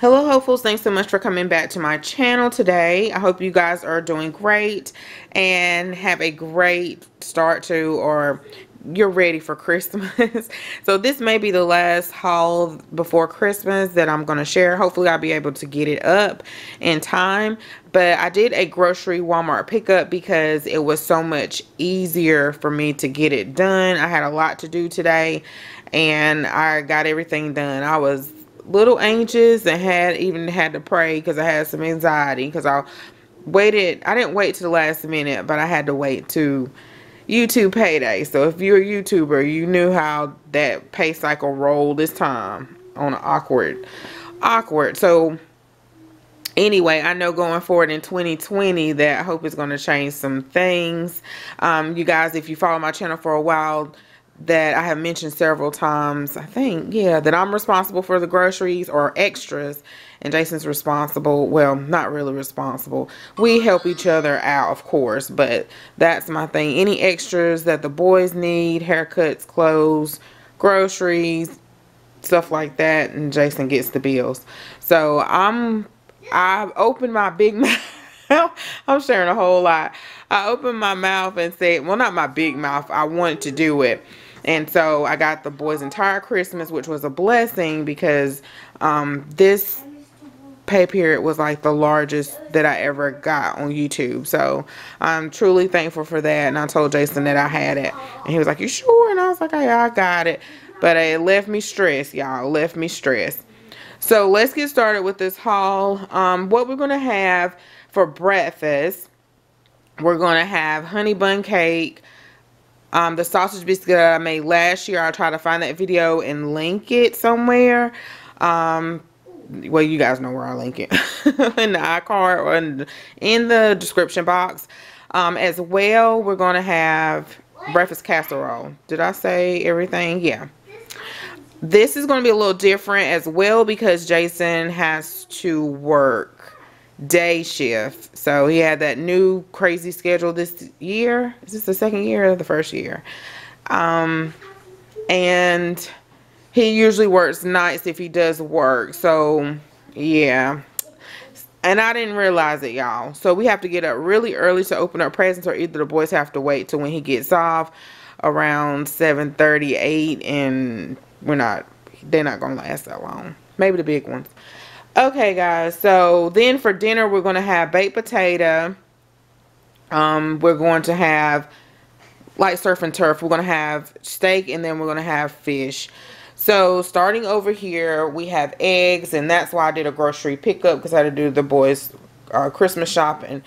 Hello hopefuls, thanks so much for coming back to my channel today. I hope you guys are doing great and have a great start to or you're ready for Christmas. so this may be the last haul before Christmas that I'm going to share. Hopefully I'll be able to get it up in time. But I did a grocery Walmart pickup because it was so much easier for me to get it done. I had a lot to do today and I got everything done. I was little anxious and had even had to pray because I had some anxiety because I waited. I didn't wait to the last minute, but I had to wait to YouTube payday. So if you're a YouTuber, you knew how that pay cycle rolled this time on an awkward, awkward. So anyway, I know going forward in 2020 that I hope is going to change some things. Um, you guys, if you follow my channel for a while, that I have mentioned several times, I think, yeah, that I'm responsible for the groceries or extras and Jason's responsible. Well, not really responsible. We help each other out, of course, but that's my thing. Any extras that the boys need, haircuts, clothes, groceries, stuff like that, and Jason gets the bills. So I'm, I opened my big mouth. I'm sharing a whole lot. I opened my mouth and said, well, not my big mouth. I wanted to do it. And so I got the boys' entire Christmas, which was a blessing because um, this pay period was like the largest that I ever got on YouTube. So I'm truly thankful for that. And I told Jason that I had it. And he was like, you sure? And I was like, yeah, I got it. But it left me stressed, y'all. Left me stressed. So let's get started with this haul. Um, what we're going to have for breakfast, we're going to have honey bun cake, um, the sausage biscuit that I made last year. I'll try to find that video and link it somewhere. Um, well, you guys know where I link it in the iCard or in the, in the description box. Um, as well, we're going to have breakfast casserole. Did I say everything? Yeah. This is going to be a little different as well because Jason has to work day shift. So he had that new crazy schedule this year. Is this the second year or the first year? Um, and he usually works nights if he does work. So yeah. And I didn't realize it, y'all. So we have to get up really early to open our presents or either the boys have to wait till when he gets off around 7.38 and we're not, they're not going to last that long. Maybe the big ones. Okay, guys. So then for dinner, we're going to have baked potato. Um, we're going to have like surf and turf. We're going to have steak and then we're going to have fish. So starting over here, we have eggs and that's why I did a grocery pickup because I had to do the boys' uh, Christmas shopping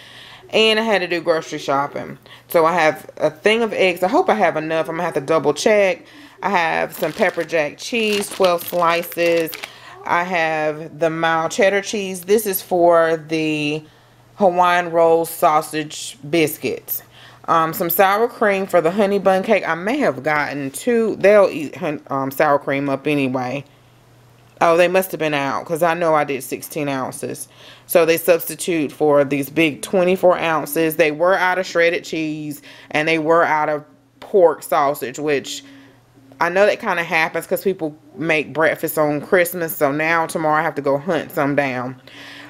and I had to do grocery shopping. So I have a thing of eggs. I hope I have enough. I'm going to have to double check. I have some pepper jack cheese, 12 slices. I have the mild cheddar cheese. This is for the Hawaiian roll sausage biscuits. Um, some sour cream for the honey bun cake. I may have gotten two. They'll eat um, sour cream up anyway. Oh, they must have been out because I know I did 16 ounces. So they substitute for these big 24 ounces. They were out of shredded cheese and they were out of pork sausage, which I know that kind of happens because people make breakfast on Christmas. So now tomorrow I have to go hunt some down.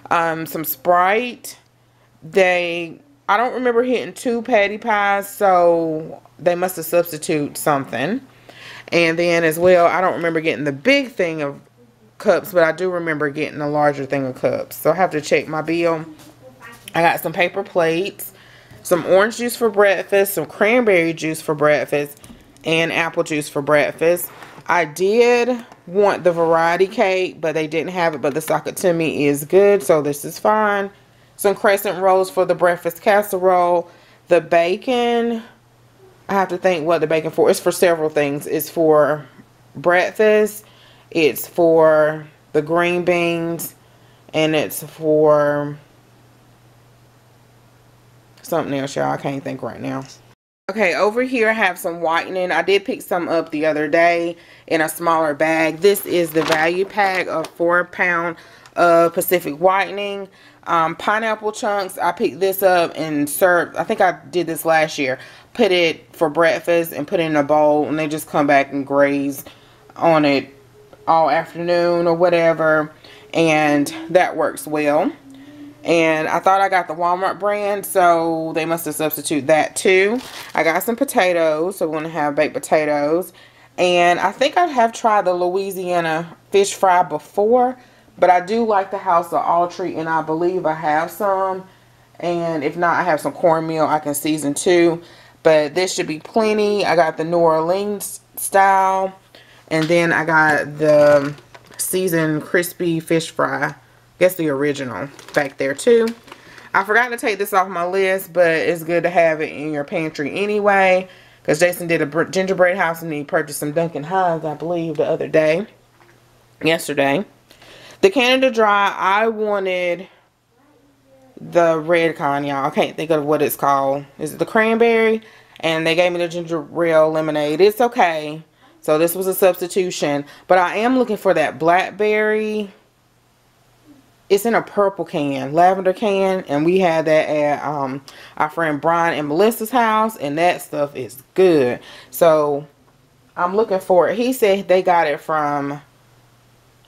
Um, some Sprite. They, I don't remember hitting two patty pies. So they must have substituted something. And then as well, I don't remember getting the big thing of cups. But I do remember getting a larger thing of cups. So I have to check my bill. I got some paper plates. Some orange juice for breakfast. Some cranberry juice for breakfast and apple juice for breakfast. I did want the variety cake, but they didn't have it. But the Sakatumi is good, so this is fine. Some crescent rolls for the breakfast casserole. The bacon, I have to think what the bacon for. It's for several things. It's for breakfast. It's for the green beans. And it's for something else, y'all. I can't think right now. Okay, over here I have some whitening. I did pick some up the other day in a smaller bag. This is the value pack of four pound of Pacific whitening. Um, pineapple chunks, I picked this up and served, I think I did this last year. Put it for breakfast and put it in a bowl and they just come back and graze on it all afternoon or whatever. and that works well. And I thought I got the Walmart brand, so they must have substituted that too. I got some potatoes, so we're to have baked potatoes. And I think I have tried the Louisiana fish fry before, but I do like the House of Autry, and I believe I have some. And if not, I have some cornmeal I can season too. But this should be plenty. I got the New Orleans style. And then I got the seasoned crispy fish fry guess the original back there too. I forgot to take this off my list, but it's good to have it in your pantry anyway. Because Jason did a gingerbread house and he purchased some Duncan Hines, I believe, the other day. Yesterday. The Canada Dry, I wanted the red con, y'all. I can't think of what it's called. Is it the cranberry? And they gave me the ginger ale lemonade. It's okay. So this was a substitution. But I am looking for that blackberry it's in a purple can, lavender can, and we had that at um, our friend Brian and Melissa's house, and that stuff is good. So I'm looking for it. He said they got it from,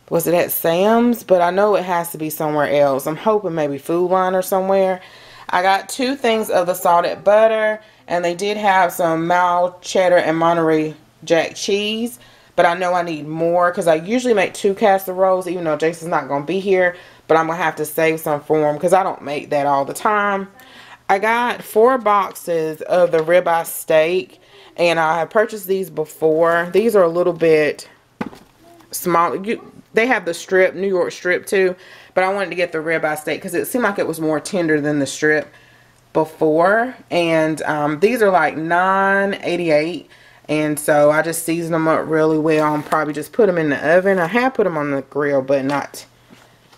was it at Sam's? But I know it has to be somewhere else. I'm hoping maybe Food Lion or somewhere. I got two things of the salted butter, and they did have some mild cheddar and Monterey Jack cheese. But I know I need more because I usually make two casseroles, even though Jason's not going to be here. But I'm going to have to save some for him because I don't make that all the time. I got four boxes of the ribeye steak. And I have purchased these before. These are a little bit small. You, they have the strip, New York strip too. But I wanted to get the ribeye steak because it seemed like it was more tender than the strip before. And um, these are like 9.88 and so I just season them up really well and probably just put them in the oven. I have put them on the grill, but not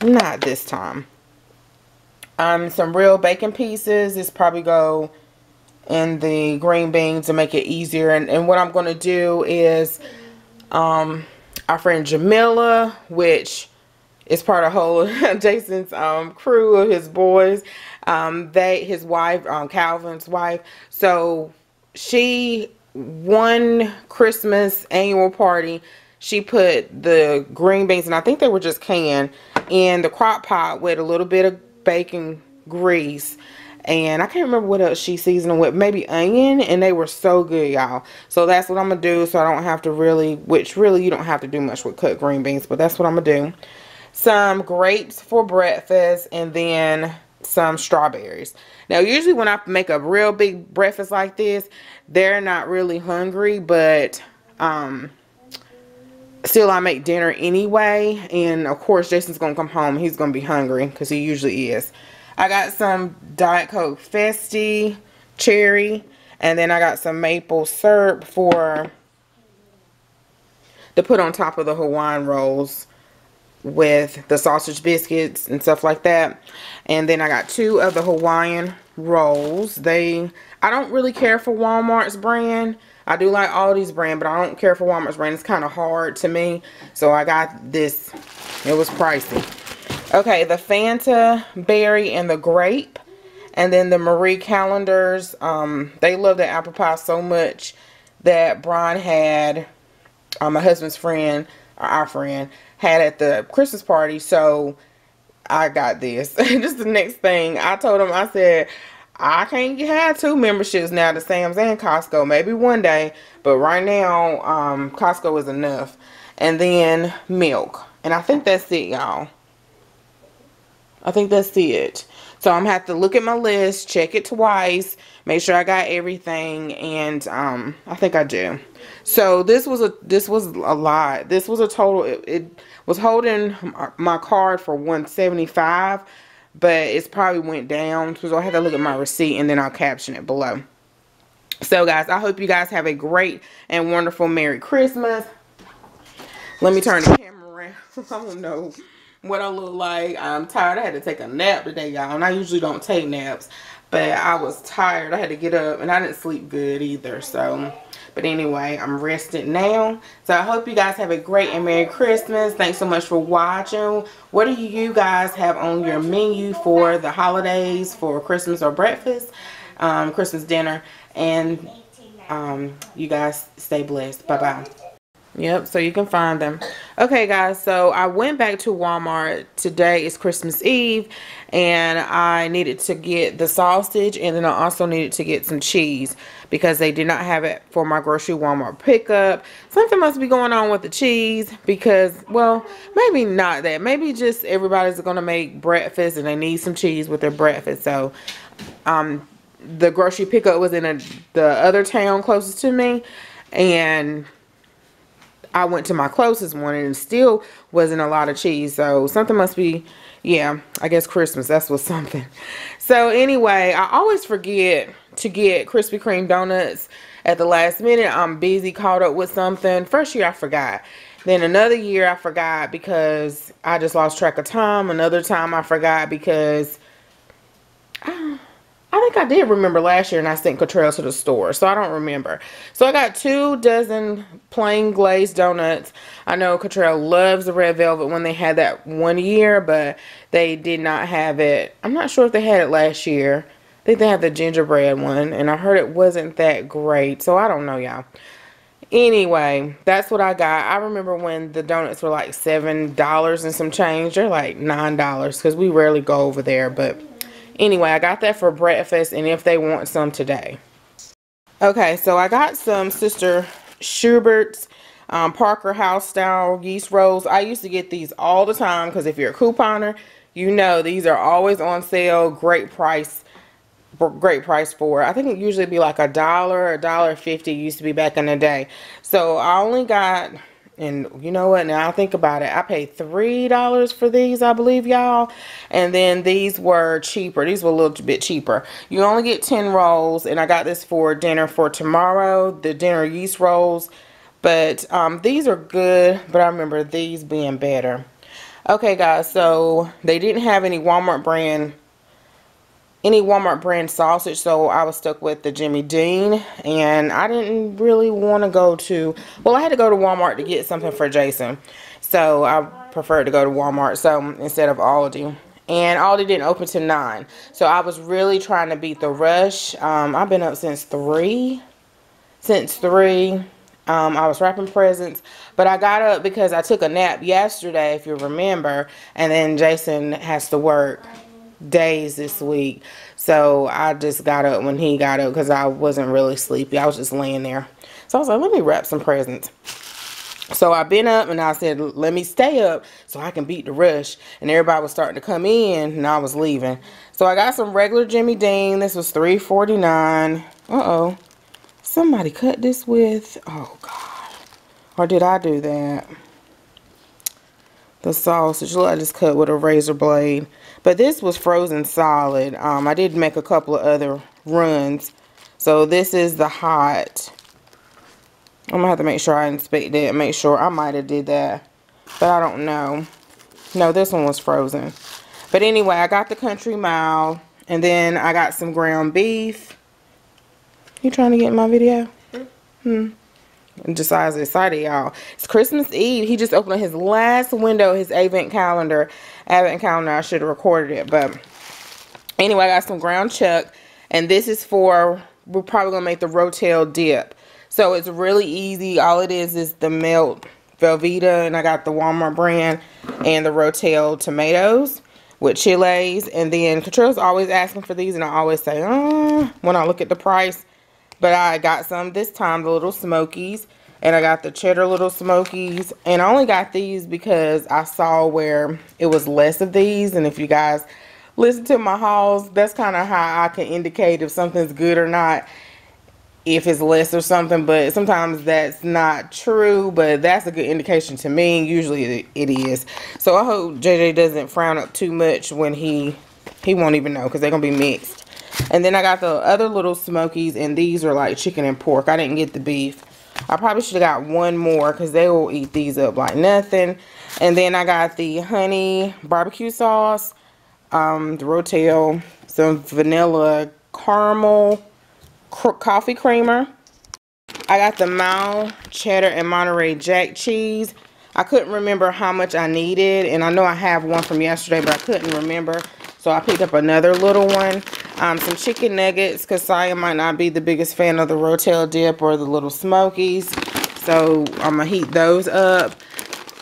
not this time. Um, some real bacon pieces. This probably go in the green beans to make it easier. And, and what I'm going to do is um, our friend Jamila, which is part of whole Jason's um, crew of his boys. Um, they, his wife, um, Calvin's wife. So she, one Christmas annual party, she put the green beans, and I think they were just canned, in the crock pot with a little bit of bacon grease. And I can't remember what else she seasoned with. Maybe onion. And they were so good, y'all. So that's what I'm going to do. So I don't have to really, which really you don't have to do much with cut green beans. But that's what I'm going to do. Some grapes for breakfast. And then some strawberries. Now, usually when I make a real big breakfast like this, they're not really hungry. But, um, still I make dinner anyway. And of course, Jason's going to come home. He's going to be hungry because he usually is. I got some Diet Coke Feisty cherry. And then I got some maple syrup for to put on top of the Hawaiian rolls with the sausage biscuits and stuff like that. And then I got two of the Hawaiian rolls. They, I don't really care for Walmart's brand. I do like Aldi's brand, but I don't care for Walmart's brand. It's kind of hard to me. So I got this. It was pricey. Okay, the Fanta Berry and the Grape. And then the Marie Callender's. Um, they love the apple pie so much that Brian had, uh, my husband's friend, our friend, had at the Christmas party. So I got this. Just the next thing. I told him, I said, I can't have two memberships now to Sam's and Costco. Maybe one day. But right now, um, Costco is enough. And then milk. And I think that's it, y'all. I think that's it. So I'm going to have to look at my list, check it twice, make sure I got everything. And um, I think I do. So this was a this was a lot. This was a total. It, it was holding my card for 175 but it's probably went down so I have to look at my receipt and then I'll caption it below. So guys, I hope you guys have a great and wonderful Merry Christmas. Let me turn the camera around. I don't know what I look like. I'm tired. I had to take a nap today, y'all. And I usually don't take naps. But I was tired. I had to get up and I didn't sleep good either. So but anyway, I'm rested now. So I hope you guys have a great and Merry Christmas. Thanks so much for watching. What do you guys have on your menu for the holidays, for Christmas or breakfast, um, Christmas dinner? And um, you guys stay blessed. Bye-bye. Yep, so you can find them. Okay, guys, so I went back to Walmart. Today is Christmas Eve, and I needed to get the sausage, and then I also needed to get some cheese because they did not have it for my grocery Walmart pickup. Something must be going on with the cheese because, well, maybe not that. Maybe just everybody's going to make breakfast, and they need some cheese with their breakfast. So, um, the grocery pickup was in a, the other town closest to me, and I went to my closest one and still wasn't a lot of cheese. So something must be, yeah, I guess Christmas. That's what's something. So anyway, I always forget to get Krispy Kreme donuts at the last minute. I'm busy, caught up with something. First year I forgot. Then another year I forgot because I just lost track of time. Another time I forgot because I, I think I did remember last year and I sent Cottrell to the store. So I don't remember. So I got two dozen plain glazed donuts. I know Cottrell loves the red velvet when they had that one year. But they did not have it. I'm not sure if they had it last year. I think they had the gingerbread one. And I heard it wasn't that great. So I don't know y'all. Anyway, that's what I got. I remember when the donuts were like $7 and some change. They're like $9 because we rarely go over there. But Anyway, I got that for breakfast and if they want some today. Okay, so I got some Sister Schubert's um, Parker House style yeast rolls. I used to get these all the time because if you're a couponer, you know these are always on sale. Great price. Great price for. I think it usually be like a dollar, a dollar fifty used to be back in the day. So I only got and you know what? Now I think about it. I paid $3 for these, I believe, y'all. And then these were cheaper. These were a little bit cheaper. You only get 10 rolls. And I got this for dinner for tomorrow. The dinner yeast rolls. But um, these are good. But I remember these being better. Okay, guys. So they didn't have any Walmart brand any Walmart brand sausage so I was stuck with the Jimmy Dean and I didn't really want to go to well I had to go to Walmart to get something for Jason so I preferred to go to Walmart so instead of Aldi. And Aldi didn't open till 9 so I was really trying to beat the rush. Um, I've been up since 3 since 3 um, I was wrapping presents but I got up because I took a nap yesterday if you remember and then Jason has to work days this week. So I just got up when he got up because I wasn't really sleepy. I was just laying there. So I was like, let me wrap some presents. So I've been up and I said, let me stay up so I can beat the rush. And everybody was starting to come in and I was leaving. So I got some regular Jimmy Dean. This was $3.49. Uh-oh. Somebody cut this with, oh God. Or did I do that? The sausage, look, I just cut with a razor blade. But this was frozen solid. Um, I did make a couple of other runs. So this is the hot. I'm going to have to make sure I inspect it make sure I might have did that. But I don't know. No, this one was frozen. But anyway, I got the country mile. And then I got some ground beef. You trying to get in my video? Hmm. As excited, y'all. It's Christmas Eve. He just opened his last window, his advent calendar advent calendar. I should have recorded it. But anyway, I got some ground chuck. And this is for, we're probably going to make the Rotel dip. So it's really easy. All it is is the melt Velveeta. And I got the Walmart brand and the Rotel tomatoes with chiles. And then Cottrell's always asking for these. And I always say, oh, when I look at the price. But I got some this time, the Little Smokies. And I got the cheddar little smokies. And I only got these because I saw where it was less of these. And if you guys listen to my hauls, that's kind of how I can indicate if something's good or not. If it's less or something. But sometimes that's not true. But that's a good indication to me. Usually it is. So I hope JJ doesn't frown up too much when he, he won't even know. Because they're going to be mixed. And then I got the other little smokies. And these are like chicken and pork. I didn't get the beef. I probably should have got one more because they will eat these up like nothing. And then I got the honey barbecue sauce, um, the Rotel, some vanilla caramel coffee creamer. I got the Mile cheddar and Monterey Jack cheese. I couldn't remember how much I needed. And I know I have one from yesterday, but I couldn't remember. So I picked up another little one. Um, some chicken nuggets because Saya might not be the biggest fan of the Rotel dip or the little smokies. So I'm going to heat those up.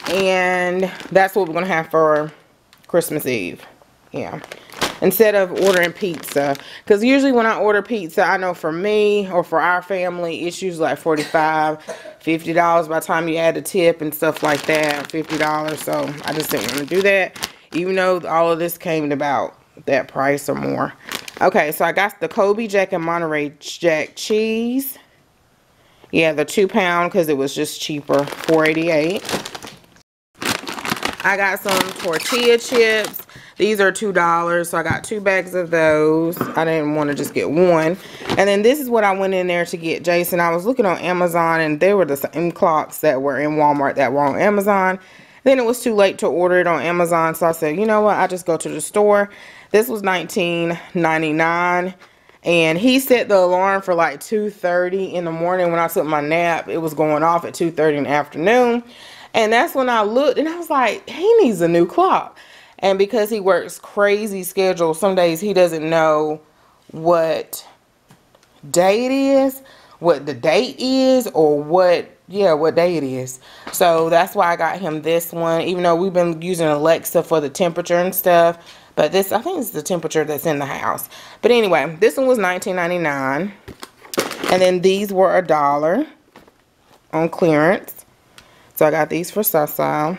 And that's what we're going to have for Christmas Eve. Yeah instead of ordering pizza because usually when I order pizza I know for me or for our family it's usually like $45, 50 dollars by the time you add the tip and stuff like that 50 dollars so I just didn't want to do that even though all of this came about that price or more okay so I got the Colby Jack and Monterey Jack cheese yeah the two pound because it was just cheaper 488 I got some tortilla chips these are $2, so I got two bags of those. I didn't want to just get one. And then this is what I went in there to get Jason. I was looking on Amazon, and they were the same clocks that were in Walmart that were on Amazon. Then it was too late to order it on Amazon, so I said, you know what, I just go to the store. This was $19.99. And he set the alarm for like 2.30 in the morning when I took my nap. It was going off at 2.30 in the afternoon. And that's when I looked and I was like, he needs a new clock. And because he works crazy schedule, some days he doesn't know what day it is, what the date is, or what, yeah, what day it is. So that's why I got him this one, even though we've been using Alexa for the temperature and stuff. But this, I think it's the temperature that's in the house. But anyway, this one was $19.99. And then these were a dollar on clearance. So I got these for Sasa.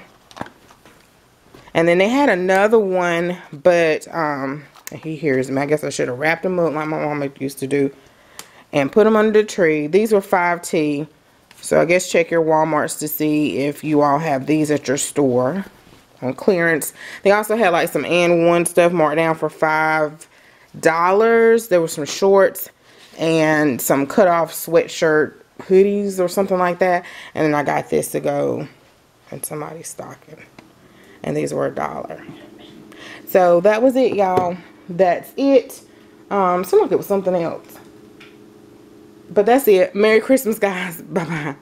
And then they had another one, but um, he hears me. I guess I should have wrapped them up like my mama used to do and put them under the tree. These were 5T. So I guess check your Walmarts to see if you all have these at your store on clearance. They also had like some AND1 stuff marked down for $5. There were some shorts and some cut-off sweatshirt hoodies or something like that. And then I got this to go in somebody's stocking and these were a dollar. So that was it, y'all. That's it. Um, seemed like it was something else. But that's it. Merry Christmas, guys. Bye-bye.